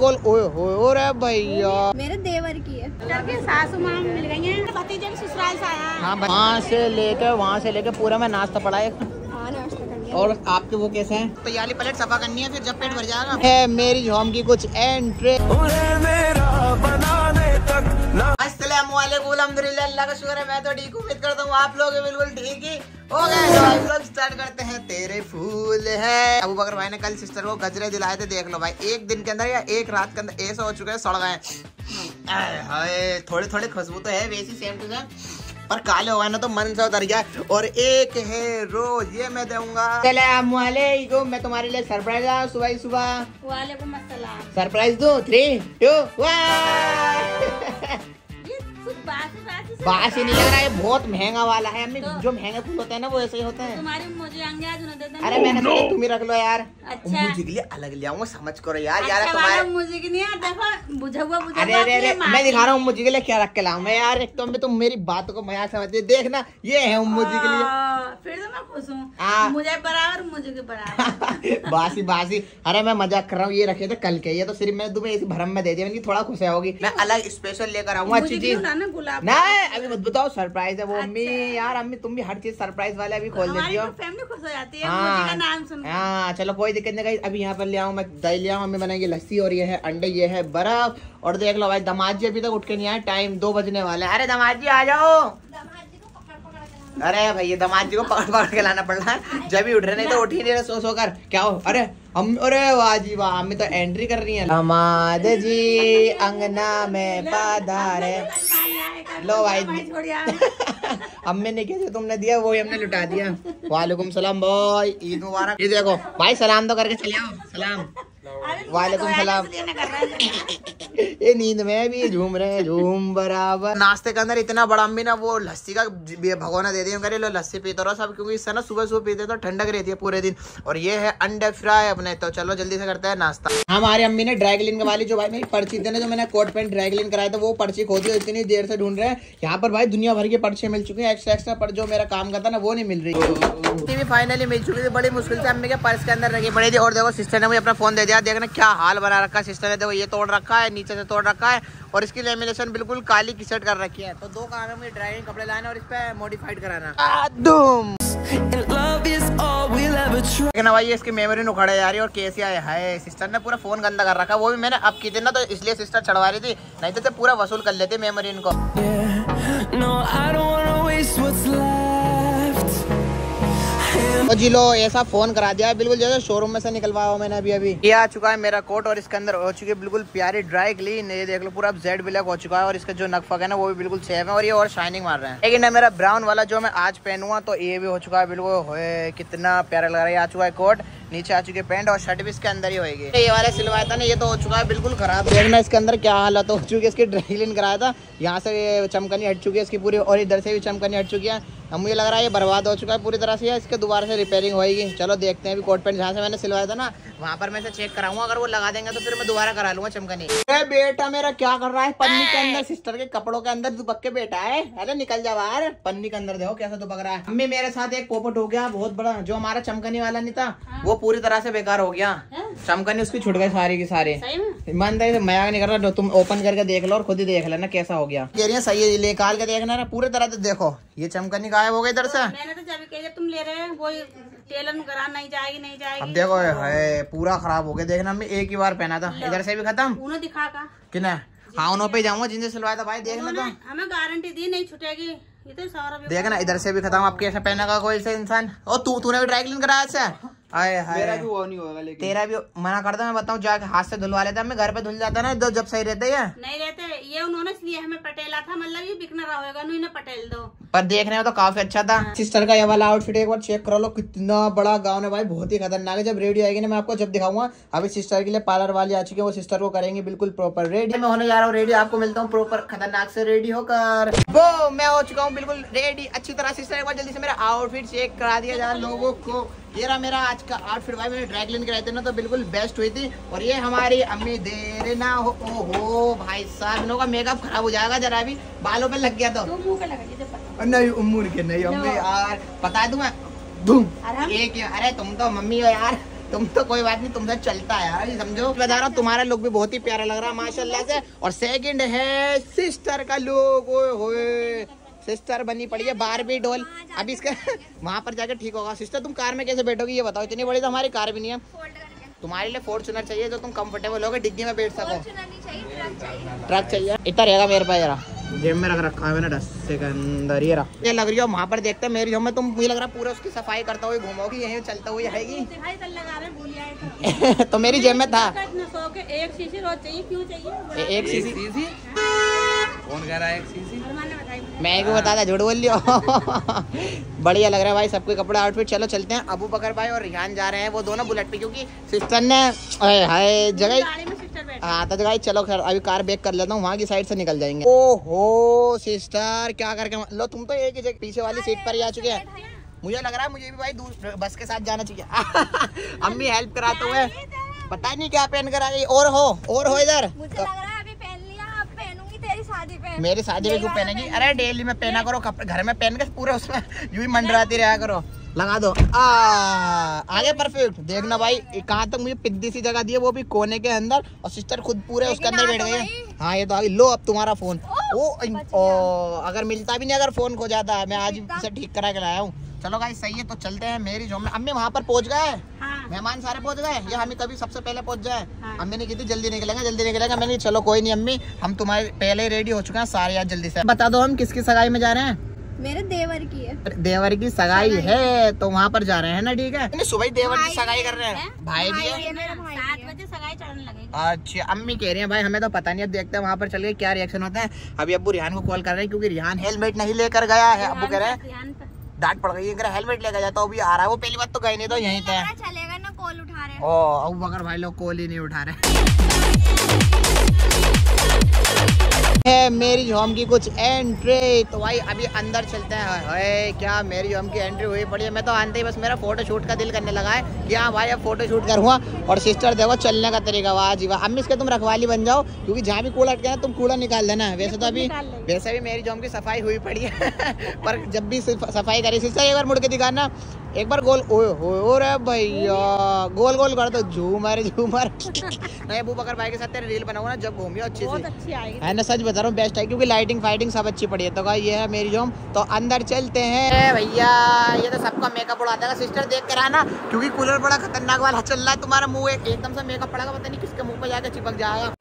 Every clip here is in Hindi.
गोल ओए हो रे भैया? मेरे देवर की है। के सासू माँ मिल गई हैं। भतीजे के ससुराल से आया। है हाँ वहाँ से लेके वहाँ से लेके पूरा मैं नाश्ता पड़ा और आपके वो कैसे हैं? तो याली प्लेट सफ़ा करनी है फिर जब पेट भर जाएगा। है मेरी झोम की कुछ एंट्री अल्हम्दुलिल्लाह अल्लाह का शुक्र है मैं तो ठीक हूँ उम्मीद करता हूँ आप लोग भी बिल्कुल ठीक ही हो गए तो हम लोग स्टार्ट करते हैं तेरे फूल है। अबू बकर भाई ने कल सिस्टर को गजरे दिलाए थे देख लो भाई एक दिन के अंदर या एक रात के अंदर ऐसा हो चुका है सड़ गए थोड़े थोड़े खुशबू तो है वैसी सेम टू सेम पर काले हो गए ना तो मन से उतर गया और एक है रोज ये मैं दूँगा। सलामकुम मैं तुम्हारे लिए सरप्राइज़ आया सुबह ही सुबह। वालेकुम अस्सलाम। सरप्राइज़ दो? थ्री टू वन बासी बासी नहीं लग रहा है बहुत महँगा वाला है। अम्मी तो- जो महँगे फूल होते हैं ना वो ऐसे ही होते हैं। तुम्हारी मुझे अंगे आज देते अरे मैंने सोचा तुम ही रख लो यार। अच्छा। मुझे के लिए अलग ले आऊँगा समझ करो यार। यार अच्छा तुम्हारे मुझे की नहीं आता? देखो बुझा हुआ बुझा अरे अरे अरे मैं दिखा रहा हूँ मुझे के लिए क्या रख के लाऊं मैं यार। एक तो अम्मी तुम मेरी बात को मज़ाक समझती है। देखना ये है मुझे के लिए। हाँ, फिर तो मैं खुश हाँ। हूँ। मुझे बराबर मुझे के बराबर। बासी बासी। अरे मैं मज़ाक कर रहा हूँ ये रखे थे कल के। ये तो सिर्फ़ मैंने तुम्हें इसी भरम में दे दिया थोड़ा खुश होगी मैं अलग स्पेशल लेकर आऊँगा अच्छी मुझे अभी मत बताओ सरप्राइज़ है वो अम्मी यार अम्मी तुम भी हर चीज़ सरप्राइज़ वाले अभी खोल देती हो। तो फैमिली खुश हो जाती है का नाम सुन हाँ चलो कोई दिक्कत नहीं अभी यहाँ पर ले आऊँ मैं दही ले आऊँ मम्मी बनाएगी लस्सी और ये है अंडे ये है बर्फ़ और देख लो भाई दमाद जी अभी तक उठ के नहीं आए टाइम दो बजने वाले हैं। अरे दमाद जी आ जाओ। अरे भैया दमाद जी को पकड़ पकड़ के लाना पड़ रहा है। जब भी उठ रहे नहीं तो उठ ही नहीं रहे सो सो कर। क्या हो? अरे हम, अरे वाह जी वाह, हमें तो एंट्री कर रही है। हमाद जी, अंगना में पधारे लो भाई छोड़ यार अम्मी ने क्या जो तुमने दिया वही हमने लुटा दिया। वालेकुम सलाम भाई, ईद मुबारक। ये देखो, भाई सलाम तो करके चले आओ, सलाम। वालेकुम तो सलाम। है। ये नींद में भी झूम रहे हैं झूम बराबर। नाश्ते के अंदर इतना बड़ा अम्मी ना वो लस्सी का भगोना दे दिया। करे लो लस्सी पीते रहो सब क्योंकि इससे ना सुबह सुबह पीते तो ठंडक रहती है पूरे दिन। और ये है अंडे फ्राई अपने तो चलो जल्दी से करते हैं नाश्ता। हमारी अम्मी ने ड्राई क्लीन वाली जो भाई मेरी पर्ची थी ना जो मैंने कोट पेंट ड्राई क्लीन कराया था वो पर्ची खोदी और इतनी देर से ढूंढ रहे हैं। यहाँ पर भाई दुनिया भर की पर्ची मिल चुकी है एक्स्ट्रा एक्स्ट्रा पर जो मेरा काम करता ना वो नहीं मिल रही। भी फाइनली मिल चुकी थी बड़ी मुश्किल से अम्मी के पर्स के अंदर रखी पड़ी थी। और देखो सिस्टर ने मुझे अपना फ़ोन दे दिया। देखना क्या हाल बना रखा है सिस्टर ने देखो ये तोड़ रखा है नीचे से तोड़ रखा है और इसकी लेमिनेशन बिल्कुल काली की सेट कर रखी है। तो दो काम है मुझे ड्राइविंग कपड़े लाना और इस पे मॉडिफाइड कराना। लेकिन भाई ये इसकी मेमोरी उखड़े जा रही है और कैसे आए हाय सिस्टर ने पूरा फ़ोन गंदा कर रखा है वो भी मैंने अब की थी ना तो इसलिए सिस्टर चढ़वा रही थी नहीं तो, तो पूरा वसूल कर लेते मेमोरी इनको। No, और जी लो, ऐसा फ़ोन करा दिया है, बिल्कुल जैसे शोरूम में से निकलवाया हो मैंने अभी अभी। ये आ चुका है मेरा कोट और इसके अंदर हो चुकी है बिल्कुल प्यारी ड्राई क्लीन ये देख लो, पूरा जेड ब्लैक हो चुका है और इसका जो नकफक है ना, वो भी बिल्कुल सेफ़ है और ये और शाइनिंग मार रहे हैं। लेकिन मेरा ब्राउन वाला जो मैं आज पहनूँगा तो ये भी हो चुका है बिल्कुल कितना प्यारा लग रहा है। आ चुका है कोट नीचे आ चुकी है पैंट और शर्ट भी इसके अंदर ही होगी ये वाला सिलवाया था ना, ये तो हो चुका है बिल्कुल खराब। देखना इसके अंदर क्या हालत हो चुकी है, इसकी ड्राई क्लीन कराया था। यहाँ से चमकनी हट चुकी है, इसकी पूरी और इधर से भी चमकनी हट चुकी है। अब मुझे लग रहा है ये बर्बाद हो चुका है, पूरी तरह से इसके दोबारा से रिपेयरिंग होएगी? चलो देखते हैं, अभी कोट पैंट जहाँ से मैंने सिलवाया था ना वहाँ पर मैं से चेक कराऊँगा अगर वो लगा देंगे तो फिर मैं दोबारा करा लूँगा चमकनी। अरे बेटा मेरा क्या कर रहा है? पन्नी के अंदर सिस्टर के कपड़ों के अंदर दुबक के बैठा है। अरे निकल जा बाहर। पन्नी के अंदर देखो कैसा दुबक रहा है। अम्मी मेरे साथ एक पोपट हो गया बहुत बड़ा जो हमारा चमकनी वाला नहीं था वो पूरी तरह से बेकार हो गया। हाँ? चमकनी उसकी छुट गई सारी की सारे। में? ईमानदारी से मज़ाक नहीं कर रहा तुम ओपन करके देख लो और खुद ही देख लेना कैसा हो गया। कह रही है सही है निकाल के देखना ना पूरे तरह से देखो। ये चमकनी गायब हो गई इधर से। मैंने तो जब तुम ले रहे हैं वो टेलर कराना करा नहीं जाएगी नहीं अब जाएगी देखो है पूरा खराब हो गया। देखना मैं एक ही बार पहना था। इधर से भी खत्म? उन्हें दिखा का। कि हाँ उन्हों पे जाऊँगा जिनसे सिलवाया था भाई देखना तो। हमें गारंटी दी नहीं छुटेगी। तो सारा देखना इधर से भी खत्म। आपके ऐसा पहना का कोई से इंसान? और तू तूने भी ड्राई क्लीन कराया आए हाय। मेरा भी वो नहीं होगा लेकिन। तेरा भी मना करता मैं बताऊँ जाके हाथ से धुलवा लेता मैं घर पे धुल जाता ना तो जब सही रहते है नहीं रहते ये उन्होंने इसलिए हमें पटेला था मतलब ये बिकना रहा होगा नु इन्हें पटेल दो। पर देखने में तो काफ़ी अच्छा था। सिस्टर का ये वाला आउटफिट एक बार चेक करो लो कितना बड़ा गाउन है भाई बहुत ही खतरनाक है। जब रेडी आएगी ना मैं आपको जब दिखाऊँगा। अभी सिस्टर के लिए पार्लर वाली आ चुकी है वो सिस्टर को करेंगे बिल्कुल प्रॉपर रेडी मैं होने जा रहा हूँ रेडी आपको मिलता हूँ प्रॉपर खतरनाक से रेडी होकर। वो मैं हो चुका हूँ बिल्कुल रेडी अच्छी तरह सिस्टर एक बार जल्दी से मेरा आउटफिट चेक करा दिया जाए लोगों को ये रहा मेरा आज का आउटफिट भाई मैंने ड्राई क्लीन कराए थे ना तो बिल्कुल बेस्ट हुई थी। और ये हमारी अम्मी देर ना हो ओहो भाई साहब इनों का मेकअप खराब हो जाएगा जरा भी। बालों पे लग गया तो। तू नहीं। उम्र के नहीं अम्मी यार बता दूँ मैं? धूम। एक अरे तुम तो मम्मी हो यार। तुम तो कोई बात नहीं तुमसे चलता है यार ये समझो। बता रहा हूँ तुम्हारा लुक भी बहुत ही प्यारा लग रहा है माशाल्लाह से। और सेकंड है सिस्टर का लुक ओए होए। सिस्टर बनी पड़ी है बार भी डोल। अभी इसका वहाँ पर जाकर ठीक होगा। सिस्टर तुम कार में कैसे बैठोगी ये बताओ इतनी बड़ी तो हमारी कार भी नहीं है। तुम्हारे लिए फॉर्चुनर चाहिए जो तुम कंफर्टेबल होगे डिग्गी में बैठ सको। फॉर्च्यूनर नहीं चाहिए ट्रक चाहिए। इतना रहेगा मेरे पास जरा। जेब में रख रखा है मैंने डस्से के अंदर ये रहा। ये लग रही हो वहाँ पर देखते हैं मेरी जो में तुम मुझे लग रहा है पूरा उसकी सफ़ाई करता हुई घूमोगी यहीं चलता हुई आएगी दिखाई कल लगा रहे भूल आए तो मेरी जेब में था। इतना सौ के एक शीशी रोज चाहिए क्यों चाहिए एक सीसी? कौन कह रहा है एक सीसी? मैं क्यों बता था झूठ बोल लियो बढ़िया लग रहा है भाई सबके कपड़े आउटफिट। चलो चलते हैं अबू बकर भाई और रिहान जा रहे हैं वो दोनों बुलेट पे क्योंकि सिस्टर ने हाय हाय जगह हाँ तो गाइस चलो खैर अभी कार बेक कर लेता हूँ वहाँ की साइड से निकल जाएँगे। ओहो सिस्टर क्या करके लो तुम तो एक ही जगह पीछे वाली सीट पर ही आ चुके हैं। मुझे लग रहा है मुझे भी भाई दूसरे बस के साथ जाना चाहिए। अम्मी हेल्प कराते हुए पता नहीं क्या पहन कर गई और हो और हो इधर मुझे लग रहा है अभी पहन लिया अब पहनूँगी तेरी शादी पे मेरी शादी में क्यों पहनेगी? अरे डेली में पहना करो कपड़े घर में पहन के पूरे उसमें यूँ ही मंडराती रहा करो। लगा दो। आ आगे परफेक्ट। देखना भाई कहाँ तक मुझे पिद्दी सी जगह दी है वो भी कोने के अंदर और सिस्टर खुद पूरे उसके अंदर बैठ तो गई है। हाँ ये तो आगे लो अब तुम्हारा फ़ोन ओ, ओ, अगर मिलता भी नहीं अगर फ़ोन खो जाता मैं आज इसे ठीक करा के लाया हूँ। चलो भाई सही है तो चलते हैं मेरी जो अम्मी वहाँ पर पहुँच गए। हाँ। मेहमान सारे पहुँच गए। या हमें कभी सबसे पहले पहुँच जाए। हाँ। अम्मी ने की थी जल्दी निकलेंगे जल्दी निकलेंगे। मैंने चलो कोई नहीं अम्मी हम तुम्हारे पहले ही रेडी हो चुके हैं सारे यार जल्दी से। बता दो हम किसकी सगाई में जा रहे हैं? मेरे देवर की है। देवर की सगाई है तो वहाँ पर जा रहे हैं ना ठीक है? नहीं, सुबह ही देवर की सगाई कर रहे हैं। हैं? भाई भी है। है मेरा भाई सात बजे सगाई चढ़ने लगेगी। अच्छा अम्मी कह रही हैं भाई हमें तो पता नहीं अब देखते हैं वहाँ पर चल के क्या रिएक्शन होता है। अभी अब्बू रिहान को कॉल कर रहे हैं क्योंकि रिहान हेलमेट नहीं लेकर गया है अब्बू कह रहे हैं। डांट पड़ गई अगर हेलमेट लेकर जाता अभी आ रहा है। वो पहली बात तो गए नहीं तो यहीं पे। ओह चलेगा ना कॉल उठा रहे ओ अब अगर भाई लोग कॉल ही नहीं उठा रहे। है मेरी होम की कुछ एंट्री तो भाई अभी अंदर चलते हैं। हाय, क्या मेरी होम की एंट्री हुई? पड़ी है मैं तो आनते ही बस मेरा फ़ोटो शूट का दिल करने लगा है। कि हाँ भाई अब फ़ोटो शूट करूँगा। और सिस्टर देखो चलने का तरीका। वाह जी वाह। अम्मी इसके तुम रखवाली बन जाओ क्योंकि जहाँ भी कूड़ा अटके ना तुम कूड़ा निकाल देना। वैसे तो अभी वैसे भी मेरी जोम की सफ़ाई हुई पड़ी है। पर जब भी सफ़ाई करी सिस्टर एक बार मुड़ के दिखाना। एक बार गोल ओए ओ रे भैया। गोल गोल कर दो। झूमर झूमर नहीं अबू बकर भाई के साथ तेरे रील बनाऊँगा ना जब घूमियो अच्छी बहुत अच्छी आएगी। है ना सच बता रहा हूँ बेस्ट है क्योंकि लाइटिंग फाइटिंग सब अच्छी पड़ी है। तो भाई ये है मेरी जोम तो अंदर चलते हैं। भैया ये तो सबका मेकअप उड़ाता है सिस्टर देख कर आना क्योंकि कूलर बड़ा खतरनाक वाला चल रहा है तुम्हारा मुँह। एकदम से मेकअप पड़ेगा पता नहीं किसके मुँह पे जाके चिपक जाएगा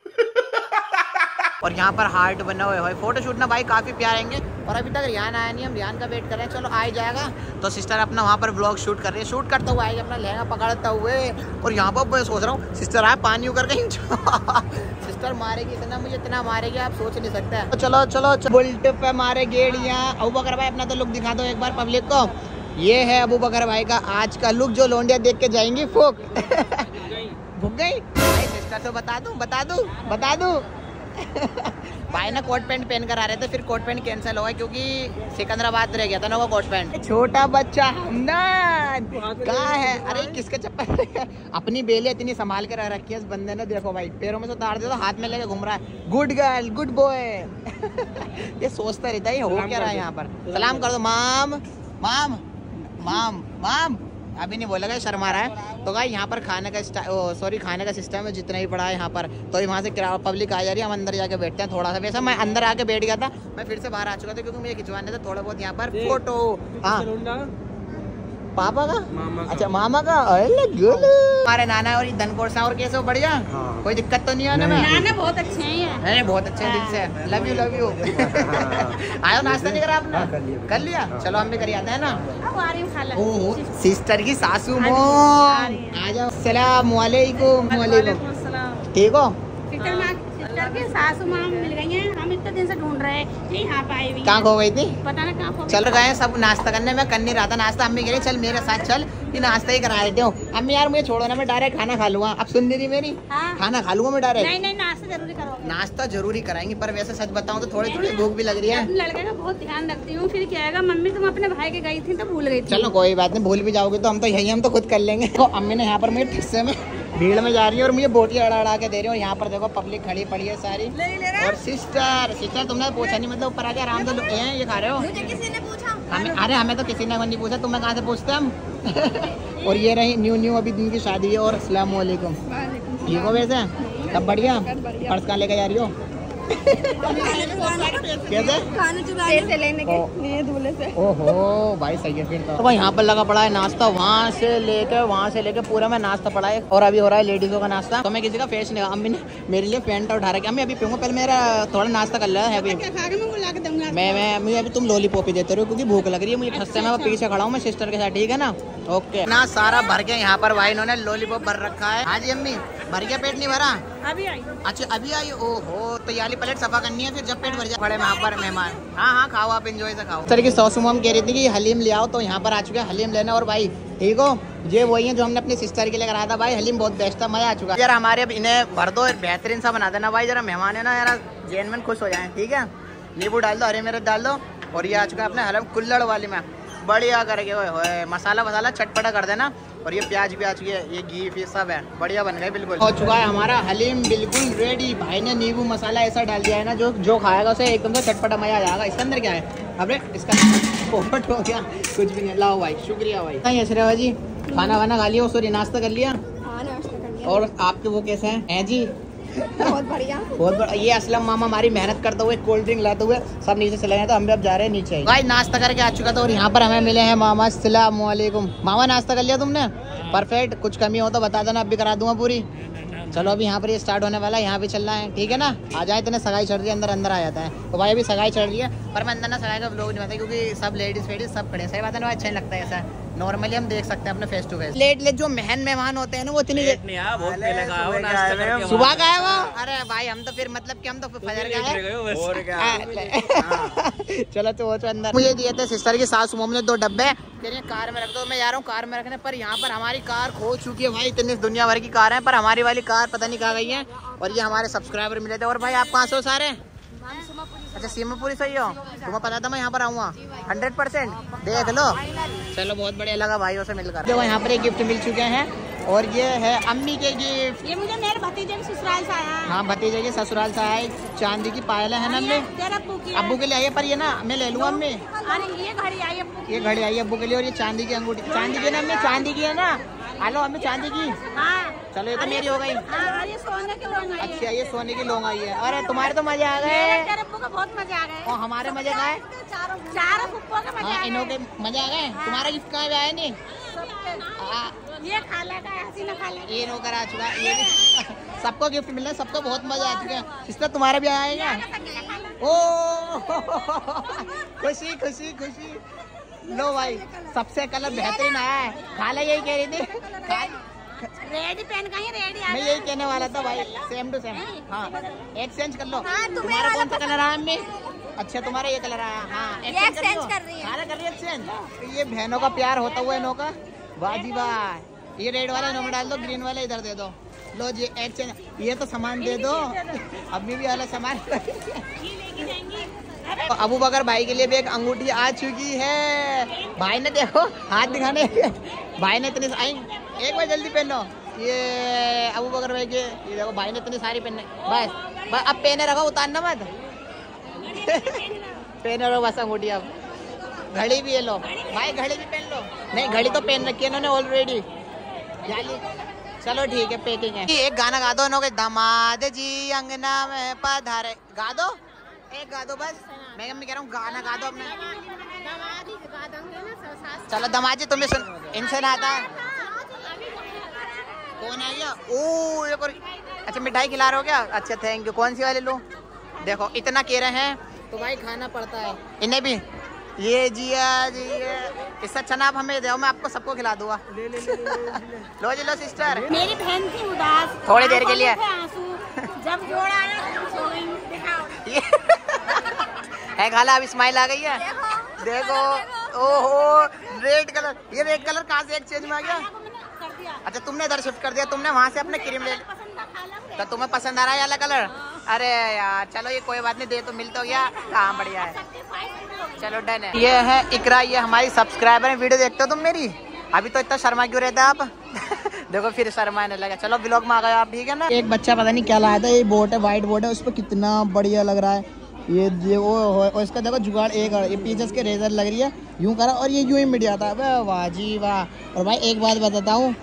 और यहाँ पर हार्ट बना हुआ है। फ़ोटो शूट ना भाई काफ़ी प्यारे आएँगे और अभी तक रियान आया नहीं, हम रियान का वेट कर रहे हैं। चलो आ जाएगा। तो सिस्टर अपना वहाँ पर ब्लॉग शूट कर रही है। शूट करते हुए आएगी अपना लहंगा पकड़ता हुए। और यहाँ पर मैं सोच रहा हूँ सिस्टर आए पानी उकर कहीं सिस्टर मारेगी इतना, मुझे इतना मारेगी, आप सोच नहीं सकते। तो चलो चलो। बुलट पे मारे गेड़ियाँ। अबू बकर भाई, अपना तो लुक दिखा दो एक बार पब्लिक को। ये है अबू बकर भाई का आज का लुक जो लोंडिया देख के जाएँगी, फूक। भूख गई? सिस्टर तो बता दूँ बता दूँ बता दूँ। भाई ना कोट पैंट पहन कर आ रहे थे फिर कोट पैंट कैंसिल हो गया क्योंकि सिकंदराबाद रह गया था ना वो कोट पैंट। छोटा बच्चा हमदान कहाँ है? अरे किसके चप्पल अपनी बेले इतनी संभाल के रख रखी है इस बंदे ने देखो भाई पैरों में से उतार दे तो हाथ में लेके घूम रहा है। गुड गर्ल गुड बॉय ये सोचता रहता है हो क्या रहा है यहाँ पर? सलाम कर दो माम माम माम माम। अभी नहीं बोलेगा शर्मा रहा है। तो गाई यहाँ पर खाने का सॉरी खाने का सिस्टम है जितना ही पड़ा है यहाँ पर। तो वहाँ से पब्लिक आ जा रही है हम अंदर जाके बैठते हैं थोड़ा सा। वैसा मैं अंदर आके बैठ गया था मैं फिर से बाहर आ चुका था क्योंकि मुझे खिंचवाने थे थोड़ा बहुत यहाँ पर। फ़ोटो हाँ। पापा का? मामा अच्छा मामा का? अरे गुड हमारे नाना और धनकोर सा और कैसे हो बढ़िया। हाँ। कोई दिक्कत तो नहीं है ना में? नाना बहुत अच्छे हैं। है बहुत अच्छे दिल से। लव यू लव यू आयो नाश्ता नहीं करा आपने? हाँ, कर लिया। कर लिया? चलो हम भी करी आते हैं ना। हूँ ओहो सिस्टर की सासू मो आ है। आ जाओ। सलाम वालेकुम वालेकुम। ठीक हो? सिस्टर के सासू माँ मिल गई हैं। हम इतने दिन से ढूंढ रहे हैं। यहाँ पे आई हुई कहाँ खो गई थी? पता ना कहाँ खो चल गए हैं सब नाश्ता करने में। कर नहीं रहा था नाश्ता अम्मी कह रही चल मेरे साथ चल। ये नाश्ता ही करा देते हो। अम्मी यार मुझे छोड़ो ना मैं डायरेक्ट खाना खा लूँगा। अब सुन रही मेरी? हाँ। खाना खा लूँगा मैं डायरेक्ट। नहीं नहीं नाश्ता ज़रूरी करोगे नाश्ता ज़रूरी कराएँगे पर वैसे सच बताऊँ तो थोड़ी थोड़ी भूख भी लग रही है। लड़के का बहुत ध्यान रखती हूँ। फिर क्या है मम्मी तुम अपने भाई के गई थी तो भूल गई चलो कोई बात नहीं भूल भी जाओगे तो हम तो यही हम तो खुद कर लेंगे। तो अम्मी ने यहाँ पर मुझे ठिस्से में भीड़ में जा रही है और मुझे बोटी अड़ा अड़ा के दे रही है। और यहाँ पर देखो पब्लिक खड़ी पड़ी है सारी। और सिस्टर सिस्टर तुमने पूछा नहीं मतलब ऊपर आके आराम से लुके ये ये खा रहे हो? मुझे किसी ने पूछा? हमें अरे हमें तो किसी ने नहीं पूछा तुम्हें कहाँ से पूछते हम? और ये रही न्यू न्यू अभी दिन की शादी है और अस्सलाम ठीक हो वैसे? सब बढ़िया। पर्स कहाँ लेके जा रही हो? कैसे? खाना चुरा से लेने के लिए दूल्हे से। ओहो भाई सही है फिर तो। तो भाई यहाँ पर लगा पड़ा है नाश्ता वहाँ से लेके वहाँ से लेके पूरा मैं नाश्ता पड़ा है। और अभी हो रहा है लेडीजों का नाश्ता। तो मैं किसी का फेस नहीं अम्मी ने मेरे लिए पेंट उठा रखा अम्मी अभी पीऊँगा पहले मेरा थोड़ा नाश्ता कर लिया है अभी मैं मैं मुझे अभी तुम लॉलीपॉप ही देते रहो क्योंकि भूख लग रही है। मुझे खस्ते में मैं पीछे खड़ा हूँ मैं सिस्टर के साथ ठीक है ना? ओके ना सारा भर के यहाँ पर। भाई इन्होंने लॉलीपॉप भर रखा है। हाँ जी अम्मी। भर गया पेट नहीं भरा? अभी आई। अच्छा अभी आई? ओहो तो ये वाली प्लेट सफ़ा करनी है फिर जब पेट भर जाए। बड़े वहाँ पर मेहमान। हाँ हाँ खाओ आप इंजॉय से खाओ। सर की सौसू मम कह रही थी कि हलीम ले आओ तो यहाँ पर आ चुके हैं हलीम लेना। और भाई ठीक हो? ये वही है जो हमने अपनी सिस्टर के लिए कराया था। भाई हलीम बहुत बेस्ट था मज़ा आ चुका। है। यार हमारे अब इन्हें भर दो बेहतरीन सा बना देना। भाई जरा मेहमान है ना यार जेनमैन खुश हो जाए ठीक है? नींबू डाल दो हरे मिर्च डाल दो और ये आ चुका है अपने हलम कुल्लड़ वाली में। बढ़िया करके मसाला वसाला चटपटा कर देना। और ये प्याज भी आ चुकी है ये घी फ़ी सब है। बढ़िया बन गए बिल्कुल। हो चुका है हमारा हलीम बिल्कुल रेडी भाई ने नींबू मसाला ऐसा डाल दिया है ना जो जो खाएगा उसे एकदम से चटपटा मज़ा आ जाएगा। इसके अंदर क्या है? अबे इसका पोपट हो गया। कुछ भी नहीं। लाओ भाई शुक्रिया भाई। हाँ भाई जी खाना वाना खा लिया सॉरी नाश्ता कर लिया? हाँ नाश्ता कर लिया। और आपके वो कैसे हैं? हैं जी? बहुत बढ़िया। बहुत बड़ा ये असलम मामा हमारी मेहनत करते हुए कोल्ड ड्रिंक लाते हुए सब नीचे चले गए तो हम भी अब जा रहे हैं नीचे भाई नाश्ता करके आ चुका था और यहाँ पर हमें मिले हैं मामा सलाम मामा नाश्ता कर लिया तुमने? परफेक्ट कुछ कमी हो तो बता देना अब भी करा दूँगा पूरी। चलो अभी यहाँ पर ये स्टार्ट होने वाला है यहाँ पे चलना है ठीक है ना? आ जाए तो सगाई चढ़ रही है अंदर अंदर आ जाता है। तो भाई अभी सगाई चढ़ रही है पर मैं अंदर ना सगाई का ब्लॉग नहीं बताया क्योंकि सब लेडीज़ वेडीज सब खड़े हैं। सही बात है ना अच्छा नहीं लगता है ऐसा। नॉर्मली हम देख सकते हैं अपने face to face late late जो महन मेहमान होते हैं ना वो इतनी नहीं नाश्ता करके सुबह का है। वो अरे भाई हम तो फिर मतलब कि हम तो फजर का है और क्या। हाँ, चलो तो वो तो अंदर। मुझे दिए थे सिस्टर की सास मोम ने दो डब्बे। तेरे कार में रख दो मैं जा रहा हूँ कार में रखने पर यहाँ पर हमारी कार खो चुकी है भाई इतनी दुनिया भर की कार है पर हमारी वाली कार पता नहीं कहाँ गई है और ये हमारे सब्सक्राइबर मिले थे और भाई आप कहाँ से हो सारे? अच्छा सीमापुरी सही हो? तुम्हें पता था मैं यहाँ पर आऊँगा। हंड्रेड परसेंट देख लो। चलो बहुत बढ़िया लगा भाइयों से मिलकर। देखो यहाँ पर एक गिफ्ट मिल चुके हैं। और ये है अम्मी के गिफ्ट ये मुझे मेरे भतीजे के ससुराल से आया। हाँ भतीजे के ससुराल से आए। चांदी की पायल है ना अम्मी? अब्बू की लिए आई है पर ये ना मैं ले लूँ अम्मी? अरे ये घड़ी आई ये घड़ी आई अब्बू के लिए और ये चांदी की अंगूठी। चांदी की ना अम्मी चांदी की है ना? हेलो अम्मी चांदी की। हाँ। चलो ये तो मेरी हो गई। हाँ ये सोने के लोग आई अच्छा ये सोने की लोंग आई है। अरे तुम्हारे तो मज़े आ गए। बहुत मज़ा आ गया और हमारे मज़े का है? चारों फुप्पो का मज़ा हाँ आ इन्हों के मज़े आ गए? तुम्हारा गिफ्ट कहाँ आया नहीं? हाँ, ये खाला का है, हसीना खाला ये नो करा चुका ये सबको गिफ्ट मिल रहा है सबको बहुत मज़ा आ चुका है। इसमें तुम्हारा भी आएगा ओ! खुशी खुशी खुशी। लो भाई सबसे कलर बेहतरीन आया है। खाला यही कह रही थी। खा- रेडी पेन का ही रेडी मैं यही कहने वाला था भाई सेम टू सेम हाँ। एक्सचेंज कर लो। हाँ, तुम्हारा कौन सा कलर आया अम्मी अच्छा तुम्हारा ये कलर आया। हाँ लो। कर रही है। कर रही है एक्सचेंज तो ये बहनों का प्यार होता हुआ इनों का? वाह जी वाह। ये रेड वाला इनों में डाल दो ग्रीन वाला इधर दे दो। लो जी एक्सचेंज ये तो सामान दे दो। अम्मी भी वाला सामान तो अबू बकर भाई के लिए भी एक अंगूठी आ चुकी है। भाई ने देखो हाथ दिखाने। भाई ने इतनी आई एक बार जल्दी पहनो। ये अबू बकर भाई के ये देखो भाई ने इतनी सारी पहने बस बस अब पहने रखो उतारना मत। पहने रहो बस अंगूठी अब। घड़ी भी ये लो। भाई घड़ी भी पहन लो। नहीं घड़ी तो पहन रखी है इन्होंने ऑलरेडी चलो ठीक है पैकिंग है। एक गाना गा दो इन्होंने दामाद जी अंगना में पधारे। गा दो। एक गा दो बस। मैं कह रहा हूँ गाना गा दो अपने। चलो दमाजी तुम्हें सुन इनसे ना आता है। कौन आ गया ओ ये कोई अच्छा मिठाई खिला रहे हो क्या? अच्छा थैंक यू कौन सी वाले लो? देखो इतना कह रहे हैं। तो भाई खाना पड़ता है। इन्हें भी। ये जिया जी ये। इससे अच्छा ना आप हमें दो मैं आपको सबको खिला दूँगा। लो जी लो सिस्टर मेरी बहन थी उदास। थोड़ी देर के लिए। जब जोड़ा आया सो गई दिखाओ। ये है खाला अब स्माइल आ गई है। देखो। ओहो रेड कलर ये रेड कलर कहाँ से एक्सचेंज में आ गया? अच्छा तुमने इधर शिफ्ट कर दिया, तुमने वहाँ से अपने क्रीम ले। तो तुम्हें पसंद आ रहा है वाला कलर अरे यार, चलो ये कोई बात नहीं, दे तो मिल तो गया। हाँ बढ़िया है। चलो डन है। ये है इकरा, ये हमारी सब्सक्राइबर है वीडियो देखते हो तुम मेरी? अभी तो इतना शर्मा क्यों रहता आप? देखो, फिर शर्माने लगा। चलो ब्लॉग में आ गए आप, ठीक है ना? एक बच्चा पता नहीं क्या लाया था, ये बोट है व्हाइट बोट है, उस पर कितना बढ़िया लग रहा है। ये ये वो और इसका देखो, जुगाड़, एक ये पीछे इसके रेजर लग रही है, यूँ करा, और ये यूँ ही मिट जाता है वाह, जी वाह। और भाई, एक बात बताता हूँ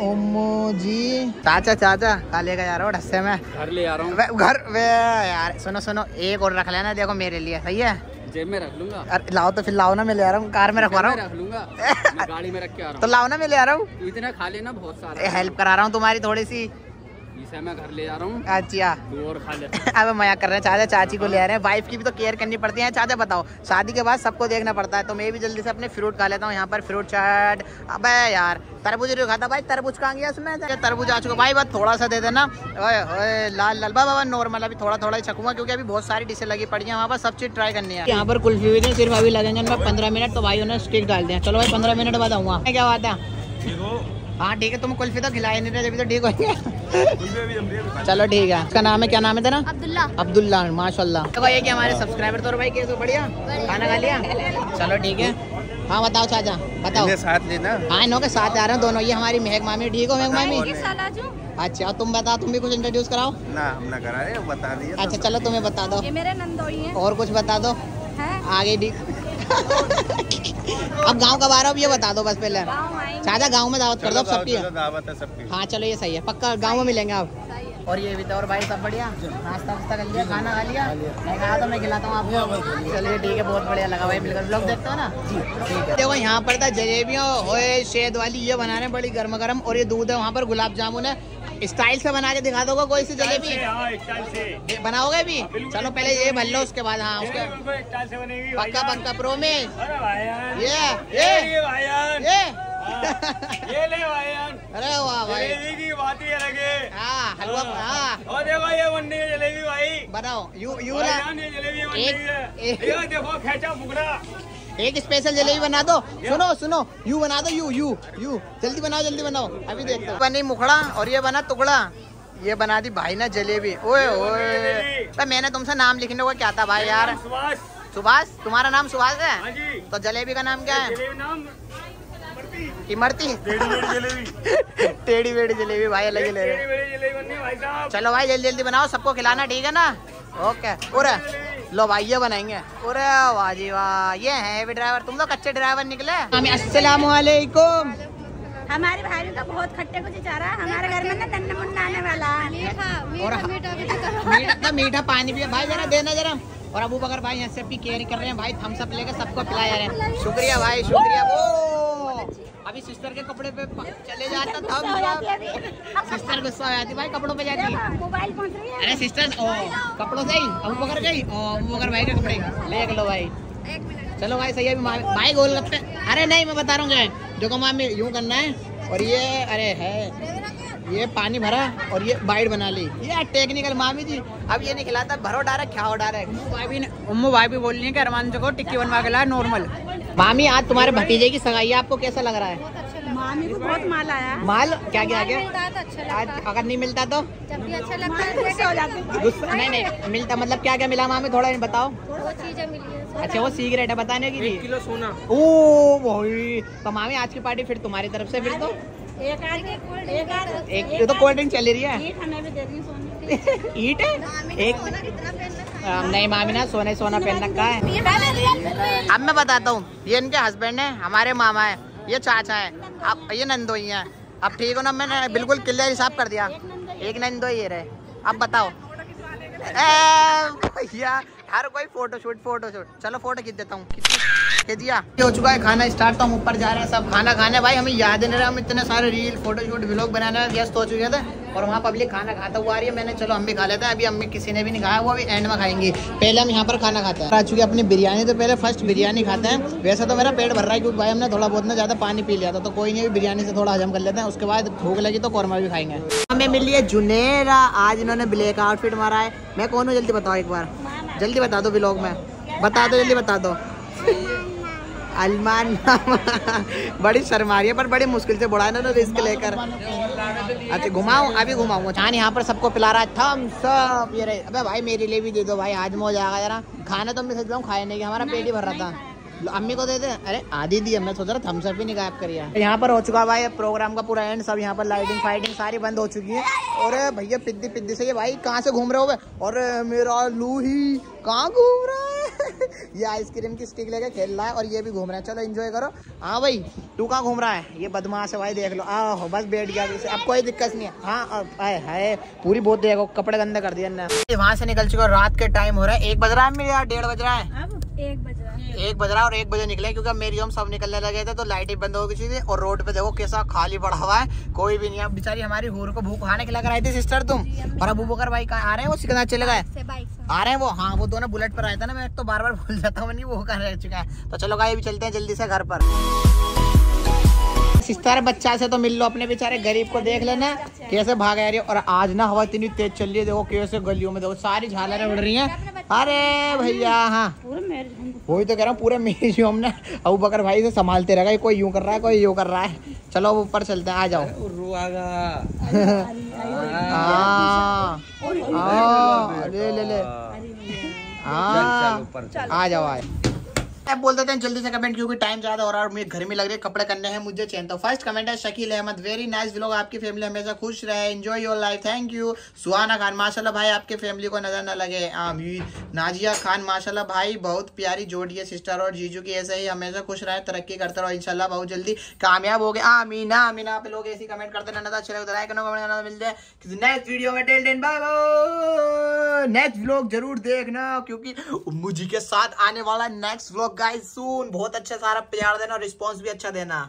ओमो जी। चाचा चाचा कहा लेकर जा रहा हूँ ढस्से में। घर ले आ रहा हूँ। घर वे यार सुनो सुनो एक और रख लेना देखो मेरे लिए सही है? जेब में रख लूँगा। अरे लाओ तो फिर लाओ ना मैं ले आ रहा हूँ कार में रखवा रहा हूँ रख लूँगा। गाड़ी में रख के आ रहा हूँ। तो लाओ ना मैं ले आ रहा हूँ। हूँ इतना खा लेना बहुत सारा। हेल्प करा रहा हूँ तुम्हारी थोड़ी सी। मैं घर ले आ रहा हूँ। अच्छा और खा ले। अब मया कर रहे हैं चाचा चाची को ले आ रहे हैं। वाइफ की भी तो केयर करनी पड़ती है। चाचा बताओ शादी के बाद सबको देखना पड़ता है तो मैं भी जल्दी से अपने फ्रूट खा लेता हूँ। यहाँ पर फ्रूट चाट अब यार तरबूज नहीं खाता भाई? तरबूज कहाँ गया इसमें? ये तरबूज आ चुका। भाई बस थोड़ा सा दे देना। ओए ओए लाल लाल। बाबा नॉर्मल अभी थोड़ा थोड़ा ही छकूँगा क्योंकि अभी बहुत सारी डिशें लगी पड़ी है। वहाँ पर सब चीज़ ट्राई करनी है। यहाँ पर कुल्फी हुई थी सिर्फ़ अभी लगेंगे पंद्रह मिनट तो भाई उन्हें स्टिक डाल दिया। चलो भाई पंद्रह मिनट बाद आऊँगा। क्या बात है? हाँ ठीक है तुम कुल्फी तो खिलाई नहीं रहे जब तो ठीक हो चलो ठीक है उसका नाम है क्या नाम है तेरा? अब्दुल्ला। अब्दुल्ला माशाल्लाह। देखो ये कि हमारे सब्सक्राइबर तो भाई कैसे बढ़िया? खाना खा लिया? चलो ठीक है। हाँ बताओ चाचा बताओ। साथ लेना। हाँ इनों के साथ आ रहे हैं दोनों ये हमारी महक मामी ठीक हो महक मामी? अच्छा तुम बताओ तुम भी कुछ इंट्रोड्यूस कराओ? ना हम ना करा रहे बता दिए। अच्छा चलो तुम्हें बता दो। ये मेरे नंदोई हैं। और कुछ बता दो? हैं? आगे ठीक। अब गाँव कब आ रहा हो ये बता दो बस पहले। गाँव चाचा गाँव में दावत कर दो अब सबकी दावत है सबकी। हाँ चलो ये सही है। पक्का गाँव में मिलेंगे आप और ये भी तो और भाई सब बढ़िया। नाश्ता वास्ता कर लिया खाना खा लिया। मैं कहा तो मैं खिलाता हूँ आपको। चलिए ठीक है बहुत बढ़िया लगा भाई मिलकर। ब्लॉग देखते हो ना? जी ठीक है। देखो यहाँ पर था जलेबियों ओए शेद वाली ये बना रहे हैं बड़ी गर्म गर्म और ये दूध है वहाँ पर गुलाब जामुन है। स्टाइल से बना के दिखा दोगे कोई सी जलेबी? ये बनाओगे भी? चलो पहले ये भर लो उसके बाद हाँ उसके पक्का पक्का प्रो में ये ये ये ये ले अरे वाह भाई। जलेबी की बात ही अलग है। हाँ हलवा हाँ। और देखो ये मंडी की जलेबी भाई। बनाओ। यू यू ना। ये जलेबी है। देखो खेचा फुकरा एक स्पेशल जलेबी बना दो। सुनो सुनो। यू बना दो यू यू यू। जल्दी बनाओ जल्दी बनाओ। अभी देखते हो। बनी मुखड़ा और ये बना टुकड़ा ये बना दी भाई ना जलेबी। ओए ओए। तो मैंने तुमसे नाम लिखने को क्या था भाई यार? सुभाष। सुभाष? तुम्हारा नाम सुभाष हाँ? है तो जलेबी का नाम क्या है? इमरती टेढ़ी बेड़ी जलेबी। भाई अलग ही ले रहे टेढ़ी मेढ़ी जलेबी बननी भाई साहब। चलो भाई जल्दी जल्दी बनाओ सबको खिलाना ठीक है ना? ओके। पूरा लो भाई ये बनाएँगे। पूरे वाह जी वाह ये है भी ड्राइवर तुम लोग कच्चे ड्राइवर निकले। अस्सलाम वालेकुम हमारे भाई तो बहुत खट्टे को रहा है। हमारे घर में ना नन्ना मुन्ना आने वाला है। मीठा मीठा मीठा भी करो मीठा मीठा पानी भी है भाई जरा देना जरा। और अबू बकर भाई यहाँ से अपनी केयर कर रहे हैं। भाई थम्स अप लेकर सबको पिलाया जा रहे हैं। शुक्रिया भाई शुक्रिया। अभी सिस्टर के कपड़े पे चले जाता था सिस्टर गुस्सा हो जाती भाई कपड़ों पे जाती। मोबाइल पहुँच रही है अरे सिस्टर ओ कपड़ों से ही अबू बकर गई अबू बकर भाई के कपड़े। ले लो भाई। चलो भाई सही है मा- भाई गोलगप्पे अरे नहीं मैं बता रहा हूँ क्या जो कमा में यूँ करना है और ये अरे है। ये पानी भरा और ये बाइट बना ली। ये टेक्निकल मामी जी। अब ये नहीं खिलाता भरो डायरेक्ट खाओ डायरेक्ट भाई ने उम्मू भाई भी बोल रही है कि अरमान को टिक्की बनवा के लाए नॉर्मल मामी आज तुम्हारे भतीजे की सगाई है आपको कैसा लग रहा है? बहुत अच्छा मामी को बहुत माल आया। माल? क्या क्या क्या? तो अच्छा आज अगर नहीं मिलता तो? जब भी अच्छा लगता है नहीं नहीं मिलता मतलब क्या क्या मिला मामी? थोड़ा बताओ। वो चीज़ें मिली है अच्छा वो सीक्रेट है बताने की एक किलो सोना। ओ भाई तो मामी आज की पार्टी फिर तुम्हारी तरफ़ से फिर तो? एक एक आध एक ये तो कोल्ड ड्रिंक चल रही है। ईट हमें भी दे दी सोने ईट है? एक नहीं मामी ना सोना ही सोना पहन रखा है। अब मैं बताता हूँ ये इनके हस्बैंड है हमारे मामा है ये चाचा है अब ये नंदोई है। अब ठीक हो ना मैंने बिल्कुल क्लियर हिसाब कर दिया। एक नंदोई ये रहे। अब बताओ। भैया हर कोई फ़ोटो शूट फ़ोटो शूट चलो फ़ोटो खींच देता हूँ। दिया हो। चुका है खाना स्टार्ट तो हम ऊपर जा रहे हैं सब खाना खाने। भाई हमें याद नहीं रहा हम इतने सारे रील फ़ोटो शूट व्लॉग बनाने में व्यस्त हो चुके थे। और वहाँ पब्लिक खाना खाता हुआ आ रही है। मैंने, चलो हम भी खा लेते हैं। अभी हमें किसी ने भी नहीं खाया, वो अभी एंड में खाएँगे। पहले हम यहाँ पर खाना खाते हैं। आ चुकी अपनी बिरयानी तो पहले फ़र्स्ट बिरयानी खाते हैं। वैसे तो मेरा पेट भर रहा है, क्योंकि भाई हमने थोड़ा बहुत ना ज़्यादा पानी पी लिया था तो कोई नहीं बिरयानी से थोड़ा हजम कर लेते हैं। उसके बाद भूख लगी तो कौरमा भी खाएँगे। हमें मिली है जुनेरा। आज इन्होंने ब्लैक आउटफिट मारा है। मैं कौन हूँ? जल्दी बताओ एक बार। जल्दी बता दो ब्लॉग में। बता दो, जल्दी बता दो। अलमान बड़ी शर्मा रही है, पर बड़ी मुश्किल से बुढ़ा ना रिस्क लेकर। अच्छा घुमाऊं अभी घुमाऊँगा। चाँद यहाँ पर सबको पिला रहा है थम्स अप ये रहे, अबे भाई, मेरे लिए भी दे दो भाई, आज हो जाएगा जरा। खाना तो मैं सच बताऊँ खाए नहीं, हमारा पेट ही भर रहा था। अम्मी को दे दे। अरे, आधी दी मैं सोच रहा थम्स अप ही नहीं गायब करिए यहाँ पर हो चुका है भाई प्रोग्राम का पूरा एंड सब यहाँ पर लाइटिंग फाइटिंग सारी बंद हो चुकी है। और भैया, पिद्दी पिद्दी से ये भाई, कहाँ से घूम रहे हो? और मेरा लूही कहाँ घूम रहा है? ये आइसक्रीम की स्टिक लेके खेल रहा है और ये भी घूम रहा है। चलो एंजॉय करो। हाँ भाई तू कहाँ घूम रहा है। ये बदमाश है भाई देख लो। आहो बस बैठ गया अब कोई दिक्कत नहीं है। हाँ अब आए हाय पूरी बहुत देखो कपड़े गंदे कर दिए वहाँ से निकल चुके रात के टाइम हो रहा है। एक बज रहा है मेरे यार डेढ़ बज रहा है। एक बज रहा है। एक बज रहा और एक बजे निकले क्योंकि अब मेरी हम सब निकलने लगे थे तो लाइटें बंद हो गई थी और रोड पे देखो कैसा खाली पड़ा हुआ है। कोई भी नहीं अब बेचारी हमारी हूर को भूख खाने खिला कर आई थी सिस्टर तुम। और अबू बकर भाई कहाँ आ रहे हैं? वो सिकंदर चले गए। आ रहे हैं वो। हाँ वो दोनों बुलेट पर आया था ना मैं तो बार बार भूल जाता हूँ नहीं वो कहाँ रह चुका है। तो चलो गाय भी चलते हैं जल्दी से घर पर। सिस्टर बच्चा से तो मिल लो अपने बेचारे गरीब को देख लेना कैसे भाग आ रही है। और आज ना हवा इतनी तेज चल रही है देखो कैसे गलियों में देखो सारी झालरें उड़ रही हैं। अरे भैया हाँ। वही तो कह रहा हूँ पूरे मेज हम ना अबू बकर भाई से संभालते रहेगा कोई यूँ कर रहा है कोई यूँ कर रहा है। चलो ऊपर चलते हैं आ जाओ। हाँ हाँ, ले ले ले हाँ आ जाओ आए अब बोल देते हैं, जल्दी से कमेंट क्योंकि टाइम ज़्यादा हो रहा है और मुझे घर में लग रही कपड़े करने हैं मुझे चैन तो फ़र्स्ट कमेंट है, Shakeel Ahmed very nice vlog आपकी फैमिली हमेशा खुश रहे enjoy your life thank you Suhana Khan, माशाल्लाह भाई, आपके फैमिली को नज़र न लगे। आमीन नाजिया खान, माशाल्लाह भाई, बहुत प्यारी जोड़ी है सिस्टर और जीजू की, ऐसे ही हमेशा खुश रहे, तरक्की करते रहो, इंशाल्लाह बहुत जल्दी कामयाब हो गए। आमीना आमीना, आप लोग ऐसी कमेंट करते रहना अच्छा लगता है नेक्स्ट वीडियो में। Till then bye next vlog ज़रूर देखना, क्योंकि मुझी के साथ आने वाला नेक्स्ट व्लॉग गाइस सुन बहुत अच्छा सारा प्यार देना और रिस्पॉन्स भी अच्छा देना।